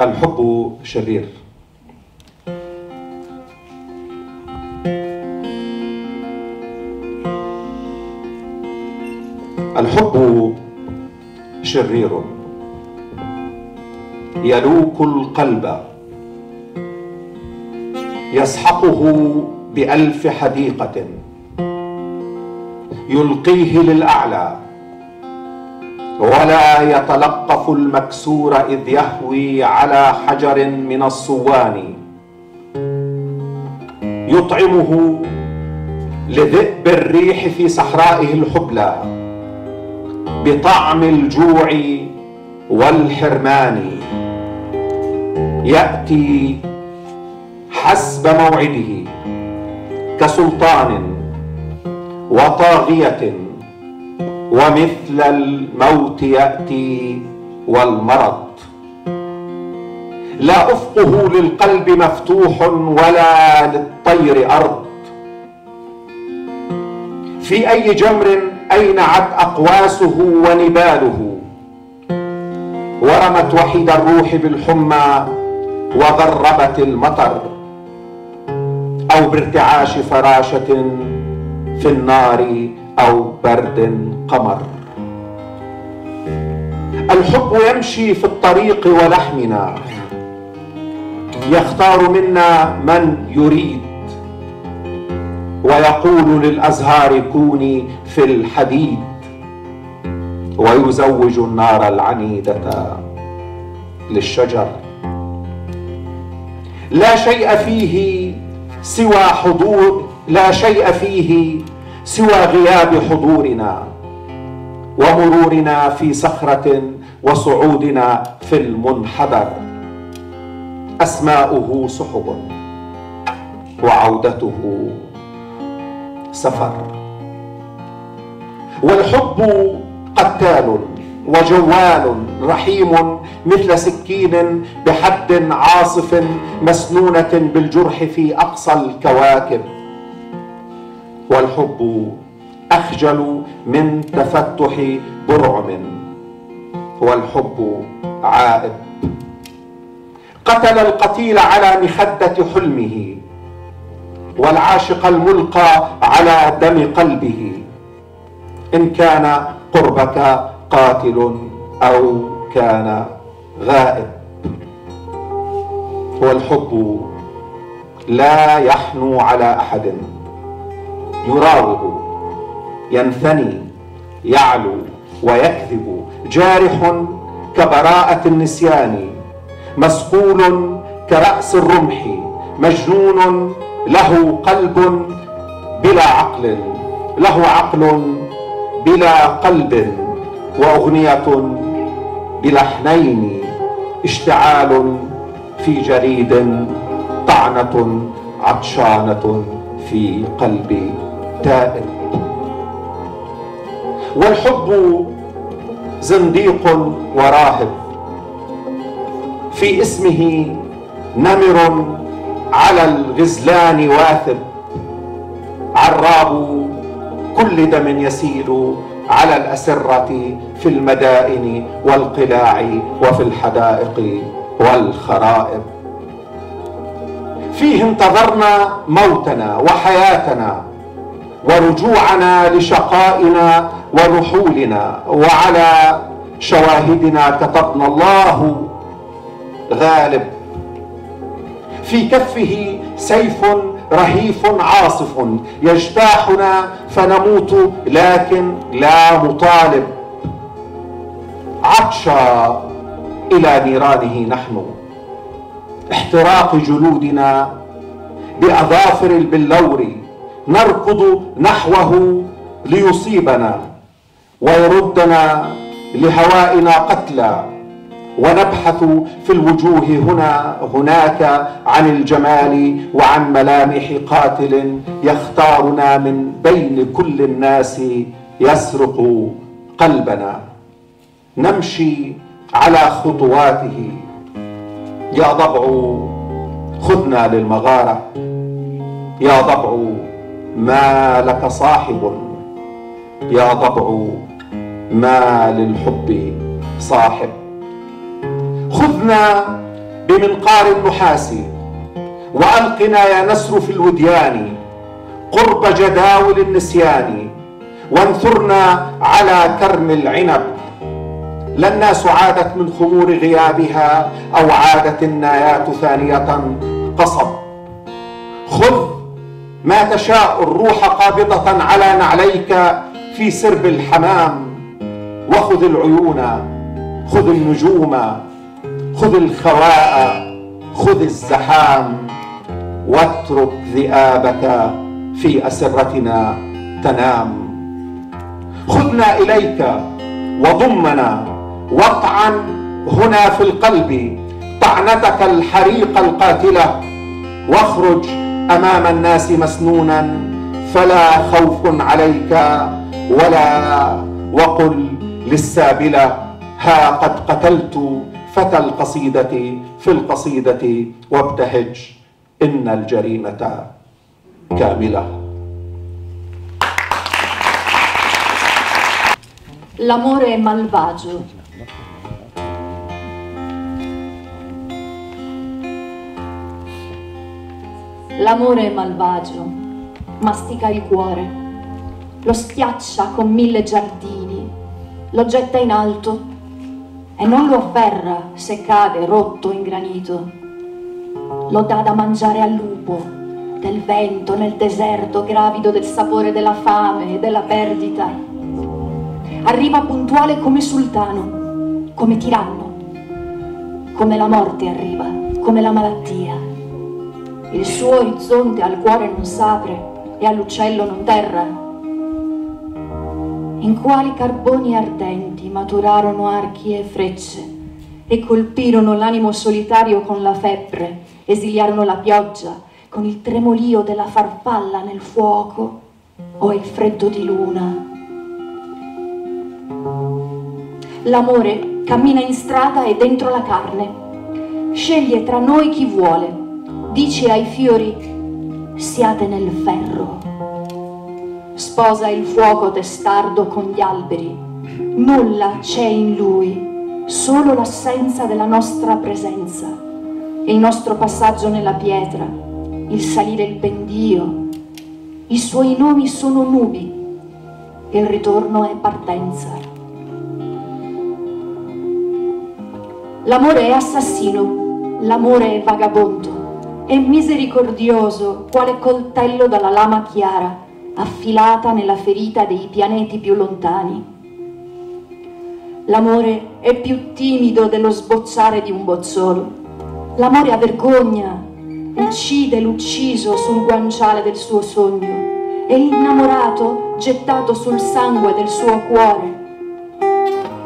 الحب شرير. الحب شرير. يلوك القلب. يسحقه بألف حديقة. يلقيه للأعلى. ولا يتلقف المكسور إذ يهوي على حجر من الصوان. يطعمه لذئب الريح في صحرائه الحبلى بطعم الجوع والحرمان. يأتي حسب موعده كسلطان وطاغية ومثل الموت يأتي والمرض. لا أفقه للقلب مفتوح ولا للطير أرض. في أي جمر اينعت أقواسه ونباله؟ ورمت وحيد الروح بالحمى وغربت المطر. أو بارتعاش فراشة في النار أو برد قمر. الحب يمشي في الطريق ولحمنا. يختار منا من يريد. ويقول للأزهار كوني في الحديد. ويزوج النار العنيدة للشجر. لا شيء فيه سوى حضور لا شيء فيه سوى غياب حضورنا ومرورنا في صخرة وصعودنا في المنحدر. أسماؤه سحب وعودته سفر. والحب قتال وجوال رحيم مثل سكين بحد عاصف مسنونة بالجرح في أقصى الكواكب. والحب أخجل من تفتح برعم. والحب عائب. قتل القتيل على مخدة حلمه والعاشق الملقى على دم قلبه. إن كان قربك قاتل أو كان غائب. والحب لا يحنو على أحد. يراوغ ينثني يعلو ويكذب جارح كبراءة النسيان مسقول كرأس الرمح مجنون له قلب بلا عقل له عقل بلا قلب وأغنية بلحنين اشتعال في جريد طعنة عطشانة في قلب تائب والحب زنديق وراهب. في اسمه نمر على الغزلان واثب. عراب كل دم يسيل على الأسرة في المدائن والقلاع وفي الحدائق والخرائب. فيه انتظرنا موتنا وحياتنا. ورجوعنا لشقائنا ونحولنا وعلى شواهدنا كتبنا الله غالب. في كفه سيف رهيف عاصف يجتاحنا فنموت لكن لا نطالب عطشى إلى نيرانه نحن. احتراق جلودنا بأظافر البلور. نركض نحوه ليصيبنا ويردنا لهوائنا قتلى ونبحث في الوجوه هنا هناك عن الجمال وعن ملامح قاتل يختارنا من بين كل الناس يسرق قلبنا. نمشي على خطواته. يا ضبع خذنا للمغارة. يا ضبع ما لك صاحب يا ضبع ما للحب صاحب. خذنا بمنقار النحاس وألقنا يا نسر في الوديان قرب جداول النسيان وانثرنا على كرم العنب. لا الناس عادت من خمور غيابها أو عادت النايات ثانية قصب. خذ ما تشاء الروح قابضة على نعليك في سرب الحمام. وخذ العيون خذ النجوم خذ الخواء خذ الزحام. واترك ذئابك في أسرتنا تنام. خذنا إليك وضمنا. واطعن هنا في القلب طعنتك الحريق القاتلة. واخرج أمام الناس مسنونا فلا خوف عليك ولا وقل للسابلة ها قد قتلت فتى القصيدة في القصيدة وابتهج إن الجريمة كاملة L'amore malvagio. L'amore malvagio, mastica il cuore, lo schiaccia con mille giardini, lo getta in alto e non lo afferra se cade rotto in granito. Lo dà da mangiare al lupo, del vento nel deserto gravido del sapore della fame e della perdita arriva puntuale come sultano, come tiranno, come la morte arriva, come la malattia. Il suo orizzonte al cuore non s'apre e all'uccello non terra. In quali carboni ardenti maturarono archi e frecce e colpirono l'animo solitario con la febbre, esiliarono la pioggia con il tremolio della farfalla nel fuoco o il freddo di luna L'amore cammina in strada e dentro la carne. Sceglie tra noi chi vuole. Dice ai fiori, siate nel ferro. Sposa il fuoco testardo con gli alberi. Nulla c'è in lui, solo l'assenza della nostra presenza. Il nostro passaggio nella pietra, il salire il pendio. I suoi nomi sono nubi, il ritorno è partenza. L'amore è assassino, l'amore è vagabondo, è misericordioso quale coltello dalla lama chiara, affilata nella ferita dei pianeti più lontani. L'amore è più timido dello sbozzare di un bozzolo. L'amore ha vergogna, uccide l'ucciso sul guanciale del suo sogno e l'innamorato gettato sul sangue del suo cuore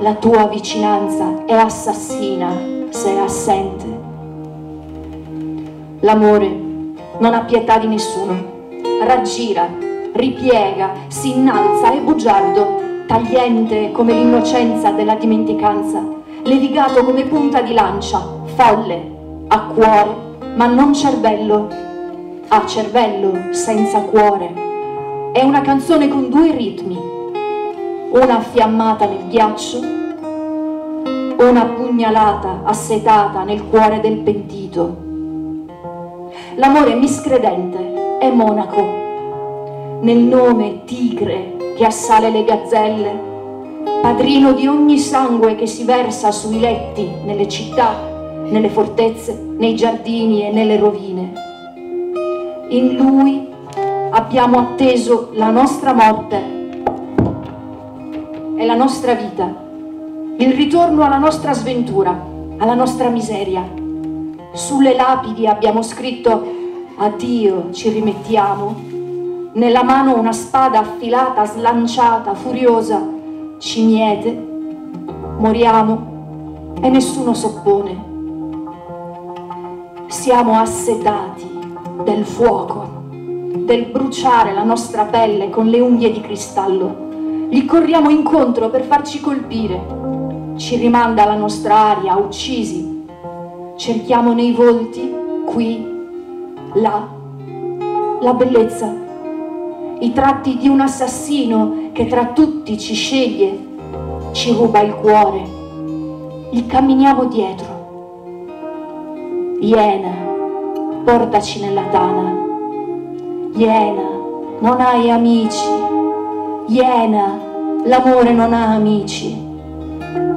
la tua vicinanza è assassina se è assente. L'amore non ha pietà di nessuno, raggira, ripiega, si innalza, è bugiardo, tagliente come l'innocenza della dimenticanza, levigato come punta di lancia, folle, ha cuore, ma non cervello, ha cervello senza cuore. È una canzone con due ritmi, una fiammata nel ghiaccio, una pugnalata assetata nel cuore del pentito. L'amore miscredente è monaco, nel nome tigre che assale le gazzelle, padrino di ogni sangue che si versa sui letti, nelle città, nelle fortezze, nei giardini e nelle rovine. In lui abbiamo atteso la nostra morte è la nostra vita, il ritorno alla nostra sventura, alla nostra miseria. Sulle lapidi abbiamo scritto addio, ci rimettiamo. Nella mano una spada affilata, slanciata, furiosa, ci miete, moriamo e nessuno s'oppone. Siamo assedati del fuoco, del bruciare la nostra pelle con le unghie di cristallo gli corriamo incontro per farci colpire. Ci rimanda la nostra aria, uccisi. Cerchiamo nei volti, qui, là, la bellezza, i tratti di un assassino che tra tutti ci sceglie, ci ruba il cuore. Gli camminiamo dietro. Iena, portaci nella tana. Iena, non hai amici. Iena, l'amore non ha amici.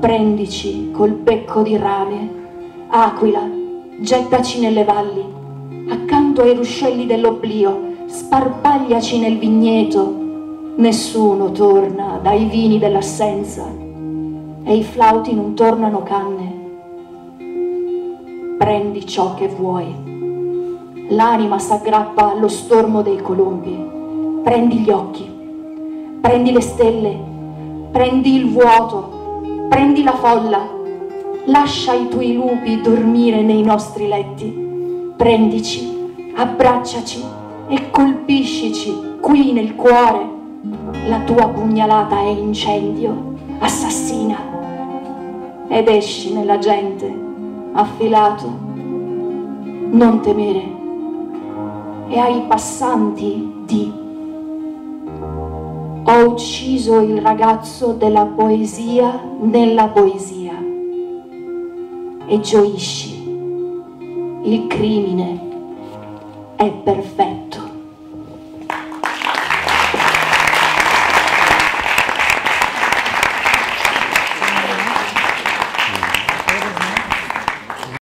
Prendici col becco di rane. Aquila, gettaci nelle valli, accanto ai ruscelli dell'oblio, sparpagliaci nel vigneto. Nessuno torna dai vini dell'assenza e i flauti non tornano canne. Prendi ciò che vuoi. L'anima s'aggrappa allo stormo dei colombi. Prendi gli occhi, prendi le stelle, prendi il vuoto, prendi la folla. Lascia i tuoi lupi dormire nei nostri letti. Prendici, abbracciaci e colpiscici qui nel cuore. La tua pugnalata è incendio, assassina. Ed esci nella gente, affilato. Non temere. E ai passanti di ho ucciso il ragazzo della poesia nella poesia e gioisci. Il crimine è perfetto.